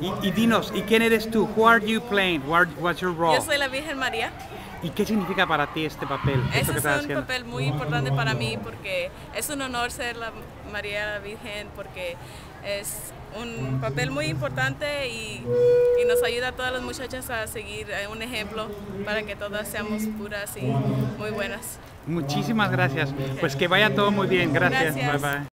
Y, y dinos, ¿y quién eres tú? Who are you playing? What, what's your role? Yo soy la Virgen María. ¿Y qué significa para ti este papel? es un haciendo? papel muy importante para mí porque es un honor ser la María la Virgen porque es un papel muy importante y, y nos ayuda a todas las muchachas a seguir eh, un ejemplo para que todas seamos puras y muy buenas. Muchísimas gracias. Pues que vaya todo muy bien. Gracias. Gracias. Bye bye.